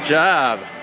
Good job.